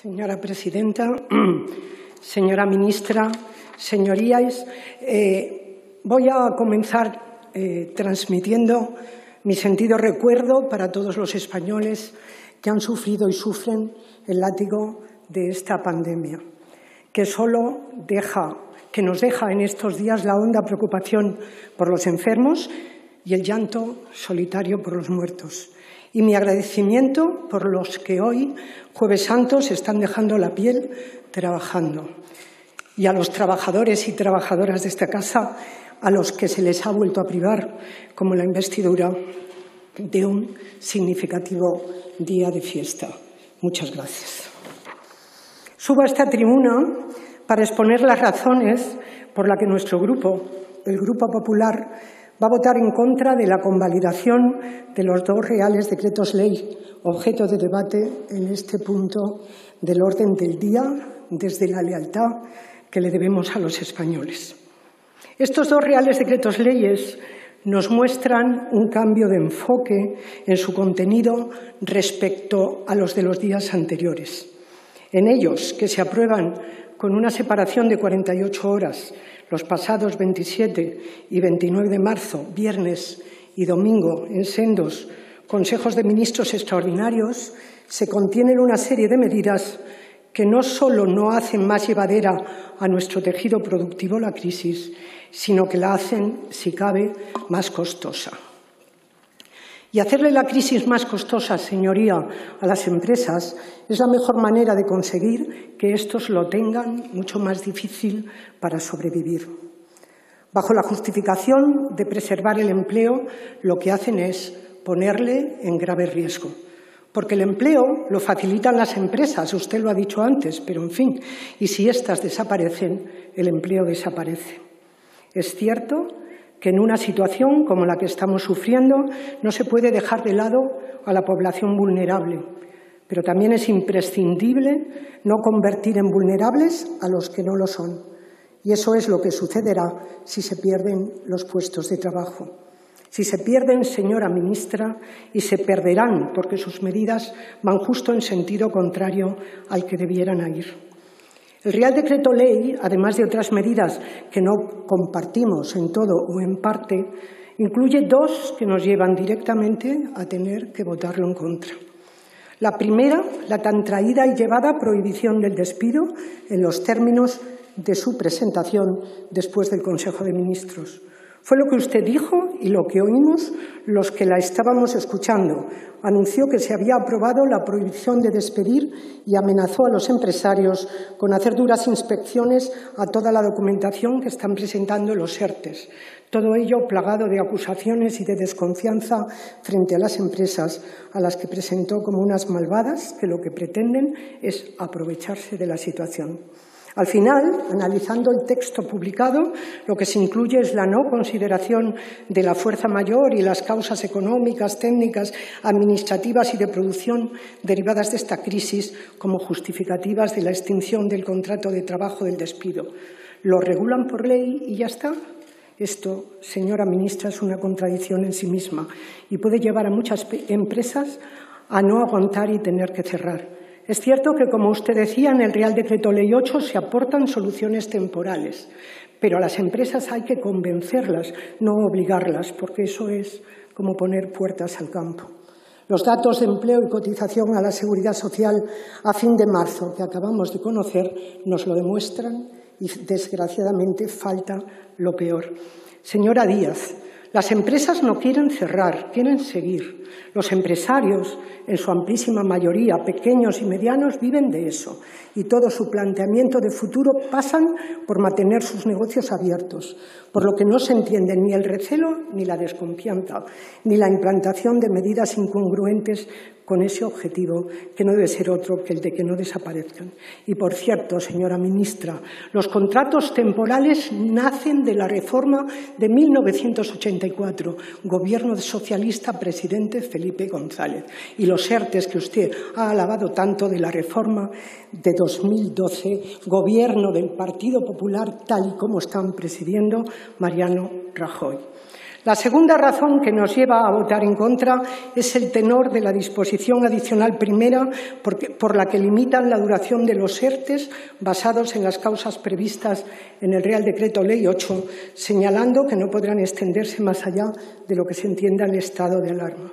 Señora presidenta, señora ministra, señorías, eh, voy a comenzar eh, transmitiendo mi sentido recuerdo para todos los españoles que han sufrido y sufren el látigo de esta pandemia, que solo deja, que nos deja en estos días la honda preocupación por los enfermos y el llanto solitario por los muertos y mi agradecimiento por los que hoy, Jueves Santos, están dejando la piel trabajando. Y a los trabajadores y trabajadoras de esta casa, a los que se les ha vuelto a privar, como la investidura de un significativo día de fiesta. Muchas gracias. Subo a esta tribuna para exponer las razones por las que nuestro grupo, el Grupo Popular, va a votar en contra de la convalidación de los dos reales decretos ley objeto de debate en este punto del orden del día desde la lealtad que le debemos a los españoles. Estos dos reales decretos leyes nos muestran un cambio de enfoque en su contenido respecto a los de los días anteriores. En ellos, que se aprueban con una separación de 48 horas los pasados 27 y 29 de marzo, viernes y domingo, en sendos consejos de ministros extraordinarios, se contienen una serie de medidas que no solo no hacen más llevadera a nuestro tejido productivo la crisis, sino que la hacen, si cabe, más costosa. Y hacerle la crisis más costosa, señoría, a las empresas es la mejor manera de conseguir que estos lo tengan mucho más difícil para sobrevivir. Bajo la justificación de preservar el empleo, lo que hacen es ponerle en grave riesgo. Porque el empleo lo facilitan las empresas, usted lo ha dicho antes, pero en fin, y si éstas desaparecen, el empleo desaparece. Es cierto que en una situación como la que estamos sufriendo no se puede dejar de lado a la población vulnerable, pero también es imprescindible no convertir en vulnerables a los que no lo son. Y eso es lo que sucederá si se pierden los puestos de trabajo. Si se pierden, señora ministra, y se perderán porque sus medidas van justo en sentido contrario al que debieran ir. El Real Decreto Ley, además de otras medidas que no compartimos en todo o en parte, incluye dos que nos llevan directamente a tener que votarlo en contra. La primera, la tan traída y llevada prohibición del despido en los términos de su presentación después del Consejo de Ministros. Fue lo que usted dijo y lo que oímos los que la estábamos escuchando. Anunció que se había aprobado la prohibición de despedir y amenazó a los empresarios con hacer duras inspecciones a toda la documentación que están presentando los ERTES. Todo ello plagado de acusaciones y de desconfianza frente a las empresas, a las que presentó como unas malvadas que lo que pretenden es aprovecharse de la situación. Al final, analizando el texto publicado, lo que se incluye es la no consideración de la fuerza mayor y las causas económicas, técnicas, administrativas y de producción derivadas de esta crisis como justificativas de la extinción del contrato de trabajo del despido. Lo regulan por ley y ya está. Esto, señora ministra, es una contradicción en sí misma y puede llevar a muchas empresas a no aguantar y tener que cerrar. Es cierto que, como usted decía, en el Real Decreto Ley 8 se aportan soluciones temporales, pero a las empresas hay que convencerlas, no obligarlas, porque eso es como poner puertas al campo. Los datos de empleo y cotización a la seguridad social a fin de marzo que acabamos de conocer nos lo demuestran y, desgraciadamente, falta lo peor. Señora Díaz, las empresas no quieren cerrar, quieren seguir. Los empresarios, en su amplísima mayoría, pequeños y medianos, viven de eso y todo su planteamiento de futuro pasan por mantener sus negocios abiertos, por lo que no se entiende ni el recelo ni la desconfianza, ni la implantación de medidas incongruentes con ese objetivo, que no debe ser otro que el de que no desaparezcan. Y, por cierto, señora ministra, los contratos temporales nacen de la reforma de 1984, gobierno socialista, presidente Felipe González, y los ERTES que usted ha alabado tanto de la reforma de 2012, gobierno del Partido Popular, tal y como están presidiendo Mariano Rajoy. La segunda razón que nos lleva a votar en contra es el tenor de la disposición adicional primera por la que limitan la duración de los ERTES basados en las causas previstas en el Real Decreto Ley 8, señalando que no podrán extenderse más allá de lo que se entienda el estado de alarma.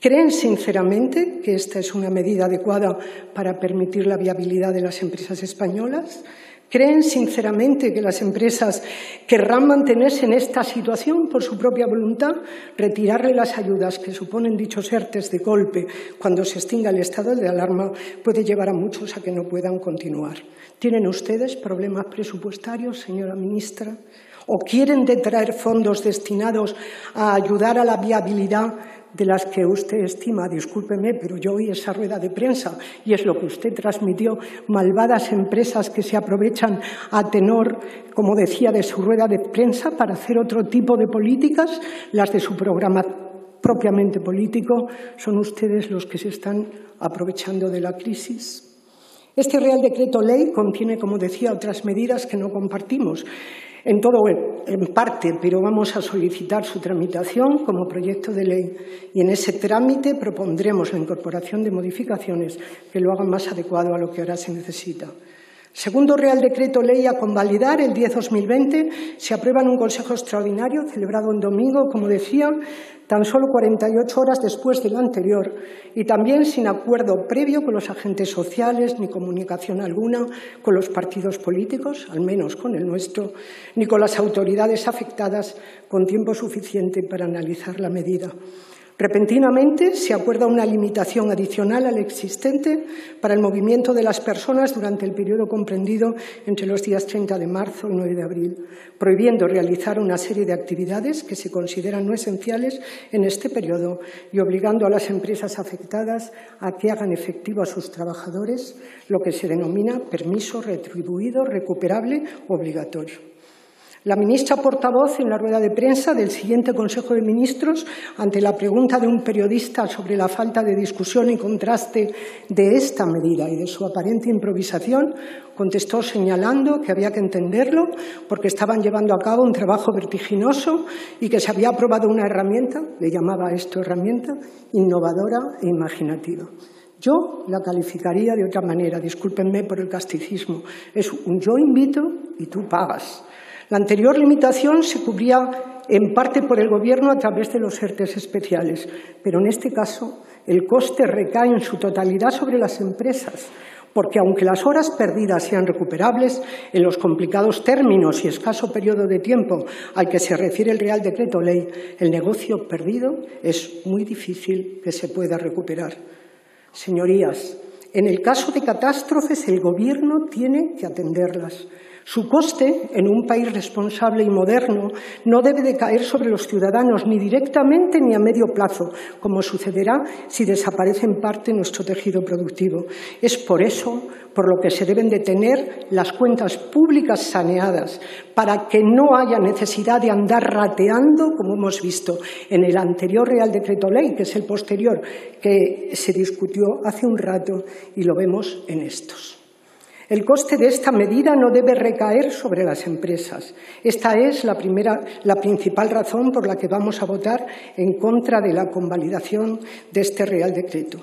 ¿Creen sinceramente que esta es una medida adecuada para permitir la viabilidad de las empresas españolas? ¿Creen sinceramente que las empresas querrán mantenerse en esta situación por su propia voluntad? Retirarle las ayudas que suponen dichos ERTES de golpe cuando se extinga el estado de alarma puede llevar a muchos a que no puedan continuar. ¿Tienen ustedes problemas presupuestarios, señora ministra? ¿O quieren detraer fondos destinados a ayudar a la viabilidad de las que usted estima, discúlpeme, pero yo oí esa rueda de prensa y es lo que usted transmitió, malvadas empresas que se aprovechan a tenor, como decía, de su rueda de prensa para hacer otro tipo de políticas, las de su programa propiamente político, son ustedes los que se están aprovechando de la crisis. Este Real Decreto Ley contiene, como decía, otras medidas que no compartimos en todo en parte, pero vamos a solicitar su tramitación como proyecto de ley y en ese trámite propondremos la incorporación de modificaciones que lo hagan más adecuado a lo que ahora se necesita. Segundo Real Decreto Ley a convalidar, el 10-2020, se aprueba en un Consejo Extraordinario celebrado en domingo, como decía, tan solo 48 horas después del anterior y también sin acuerdo previo con los agentes sociales ni comunicación alguna con los partidos políticos, al menos con el nuestro, ni con las autoridades afectadas con tiempo suficiente para analizar la medida. Repentinamente se acuerda una limitación adicional al existente para el movimiento de las personas durante el periodo comprendido entre los días 30 de marzo y 9 de abril, prohibiendo realizar una serie de actividades que se consideran no esenciales en este periodo y obligando a las empresas afectadas a que hagan efectivo a sus trabajadores lo que se denomina permiso retribuido, recuperable obligatorio. La ministra portavoz, en la rueda de prensa del siguiente Consejo de Ministros, ante la pregunta de un periodista sobre la falta de discusión y contraste de esta medida y de su aparente improvisación, contestó señalando que había que entenderlo porque estaban llevando a cabo un trabajo vertiginoso y que se había aprobado una herramienta, le llamaba esto herramienta, innovadora e imaginativa. Yo la calificaría de otra manera, discúlpenme por el casticismo. Es un yo invito y tú pagas. La anterior limitación se cubría en parte por el Gobierno a través de los ERTES especiales, pero en este caso el coste recae en su totalidad sobre las empresas, porque aunque las horas perdidas sean recuperables, en los complicados términos y escaso periodo de tiempo al que se refiere el Real Decreto Ley, el negocio perdido es muy difícil que se pueda recuperar. Señorías, en el caso de catástrofes, el Gobierno tiene que atenderlas. Su coste, en un país responsable y moderno, no debe de caer sobre los ciudadanos ni directamente ni a medio plazo, como sucederá si desaparece en parte nuestro tejido productivo. Es por eso por lo que se deben de tener las cuentas públicas saneadas, para que no haya necesidad de andar rateando, como hemos visto en el anterior Real Decreto Ley, que es el posterior, que se discutió hace un rato, y lo vemos en estos. El coste de esta medida no debe recaer sobre las empresas. Esta es la, la principal razón por la que vamos a votar en contra de la convalidación de este Real Decreto.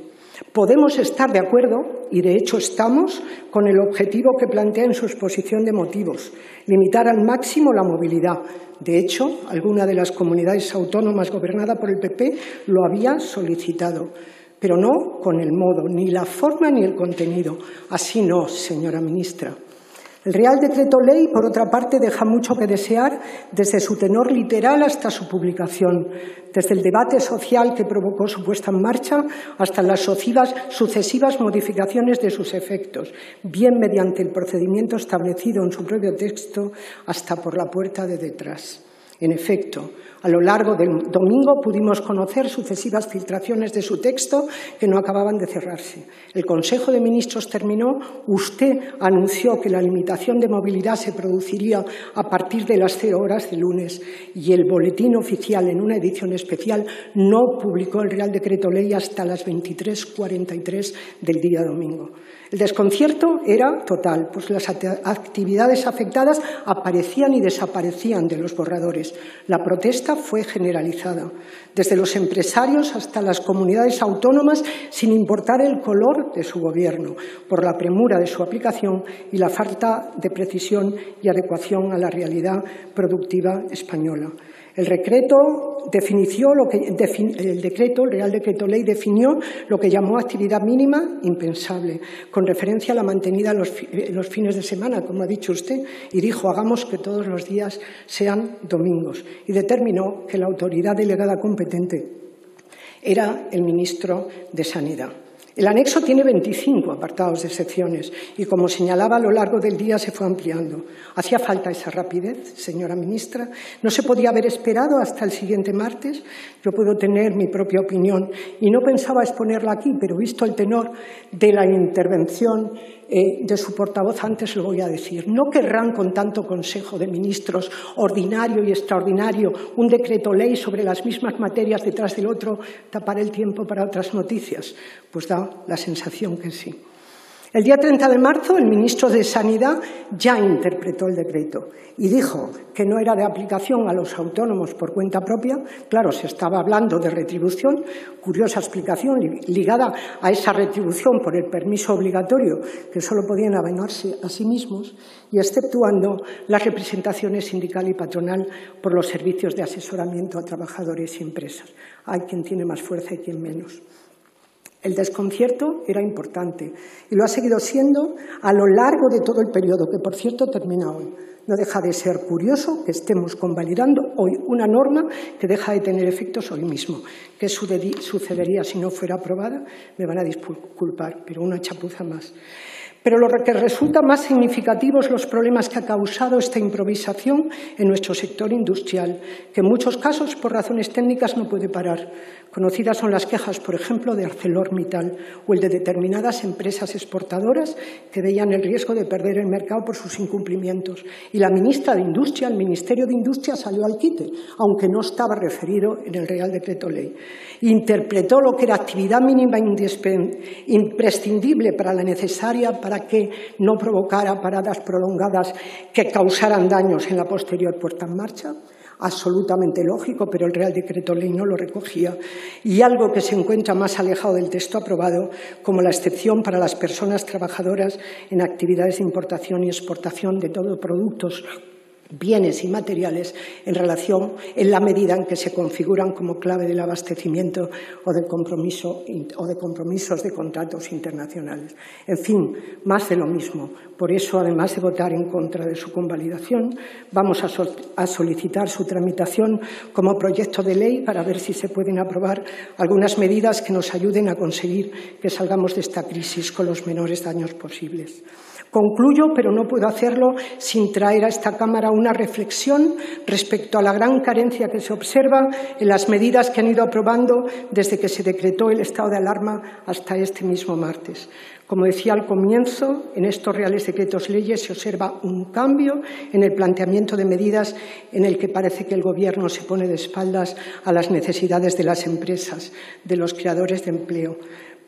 Podemos estar de acuerdo, y de hecho estamos, con el objetivo que plantea en su exposición de motivos, limitar al máximo la movilidad. De hecho, alguna de las comunidades autónomas gobernadas por el PP lo había solicitado pero no con el modo, ni la forma ni el contenido. Así no, señora ministra. El Real Decreto Ley, por otra parte, deja mucho que desear desde su tenor literal hasta su publicación, desde el debate social que provocó su puesta en marcha hasta las sucesivas modificaciones de sus efectos, bien mediante el procedimiento establecido en su propio texto hasta por la puerta de detrás. En efecto, a lo largo del domingo pudimos conocer sucesivas filtraciones de su texto que no acababan de cerrarse. El Consejo de Ministros terminó, usted anunció que la limitación de movilidad se produciría a partir de las cero horas de lunes y el boletín oficial en una edición especial no publicó el Real Decreto Ley hasta las 23.43 del día domingo. El desconcierto era total, pues las actividades afectadas aparecían y desaparecían de los borradores. La protesta fue generalizada, desde los empresarios hasta las comunidades autónomas, sin importar el color de su gobierno, por la premura de su aplicación y la falta de precisión y adecuación a la realidad productiva española. El decreto definió lo que, el decreto, el Real Decreto Ley definió lo que llamó actividad mínima impensable, con referencia a la mantenida los, los fines de semana, como ha dicho usted, y dijo hagamos que todos los días sean domingos. Y determinó que la autoridad delegada competente era el ministro de Sanidad. El anexo tiene 25 apartados de secciones y, como señalaba, a lo largo del día se fue ampliando. Hacía falta esa rapidez, señora ministra. No se podía haber esperado hasta el siguiente martes. Yo puedo tener mi propia opinión y no pensaba exponerla aquí, pero visto el tenor de la intervención eh, de su portavoz, antes lo voy a decir. No querrán, con tanto Consejo de Ministros ordinario y extraordinario, un decreto ley sobre las mismas materias detrás del otro, tapar el tiempo para otras noticias. Pues da la sensación que sí. El día 30 de marzo, el ministro de Sanidad ya interpretó el decreto y dijo que no era de aplicación a los autónomos por cuenta propia. Claro, se estaba hablando de retribución, curiosa explicación ligada a esa retribución por el permiso obligatorio que solo podían avengarse a sí mismos y exceptuando las representaciones sindical y patronal por los servicios de asesoramiento a trabajadores y empresas. Hay quien tiene más fuerza y quien menos. El desconcierto era importante y lo ha seguido siendo a lo largo de todo el periodo, que por cierto termina hoy. No deja de ser curioso que estemos convalidando hoy una norma que deja de tener efectos hoy mismo. ¿Qué sucedería si no fuera aprobada? Me van a disculpar, pero una chapuza más. Pero lo que resulta más significativo es los problemas que ha causado esta improvisación en nuestro sector industrial, que en muchos casos, por razones técnicas, no puede parar. Conocidas son las quejas, por ejemplo, de ArcelorMittal o el de determinadas empresas exportadoras que veían el riesgo de perder el mercado por sus incumplimientos. Y la ministra de Industria, el Ministerio de Industria, salió al quite, aunque no estaba referido en el Real Decreto Ley. Interpretó lo que era actividad mínima imprescindible para la necesaria para que no provocara paradas prolongadas que causaran daños en la posterior puesta en marcha. Absolutamente lógico, pero el Real Decreto Ley no lo recogía, y algo que se encuentra más alejado del texto aprobado, como la excepción para las personas trabajadoras en actividades de importación y exportación de todos productos bienes y materiales en relación en la medida en que se configuran como clave del abastecimiento o de, compromiso, o de compromisos de contratos internacionales. En fin, más de lo mismo. Por eso, además de votar en contra de su convalidación, vamos a, solicitar su tramitación como proyecto de ley para ver si se pueden aprobar algunas medidas que nos ayuden a conseguir que salgamos de esta crisis con los menores daños posibles. Concluyo, pero no puedo hacerlo sin traer a esta Cámara una reflexión respecto a la gran carencia que se observa en las medidas que han ido aprobando desde que se decretó el estado de alarma hasta este mismo martes. Como decía al comienzo, en estos reales decretos leyes se observa un cambio en el planteamiento de medidas en el que parece que el Gobierno se pone de espaldas a las necesidades de las empresas, de los creadores de empleo.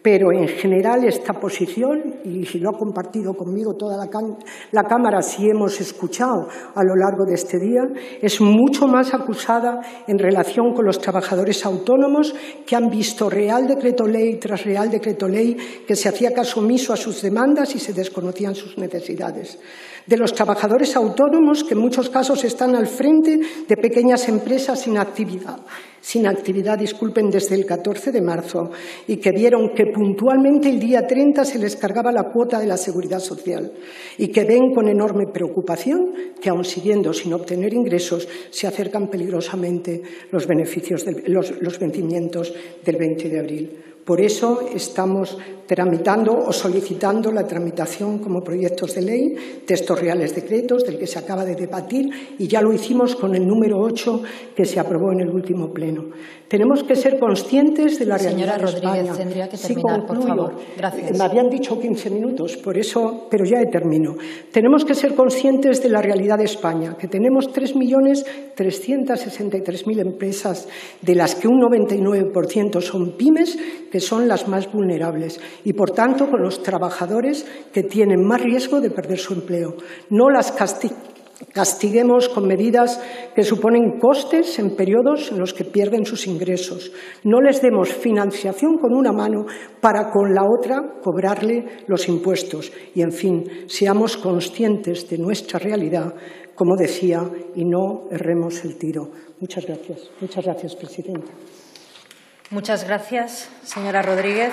Pero en general esta posición, y lo ha compartido conmigo toda la, Cámara, si hemos escuchado a lo largo de este día, es mucho más acusada en relación con los trabajadores autónomos que han visto Real Decreto Ley tras Real Decreto Ley que se hacía caso omiso a sus demandas y se desconocían sus necesidades de los trabajadores autónomos que en muchos casos están al frente de pequeñas empresas sin actividad, sin actividad, disculpen, desde el 14 de marzo y que vieron que puntualmente el día 30 se les cargaba la cuota de la seguridad social y que ven con enorme preocupación que, aun siguiendo sin obtener ingresos, se acercan peligrosamente los, beneficios los vencimientos del 20 de abril. Por eso estamos tramitando o solicitando la tramitación como proyectos de ley, textos reales decretos del que se acaba de debatir y ya lo hicimos con el número 8 que se aprobó en el último pleno. Tenemos que ser conscientes de la Señora realidad Rodríguez, España. tendría que terminar, por favor. Gracias. Me habían dicho 15 minutos, por eso, pero ya termino. Tenemos que ser conscientes de la realidad de España, que tenemos 3.363.000 empresas, de las que un 99% son pymes, que son las más vulnerables, y, por tanto, con los trabajadores que tienen más riesgo de perder su empleo. No las Castiguemos con medidas que suponen costes en periodos en los que pierden sus ingresos. No les demos financiación con una mano para con la otra cobrarle los impuestos. Y, en fin, seamos conscientes de nuestra realidad, como decía, y no erremos el tiro. Muchas gracias. Muchas gracias, Presidenta. Muchas gracias, señora Rodríguez.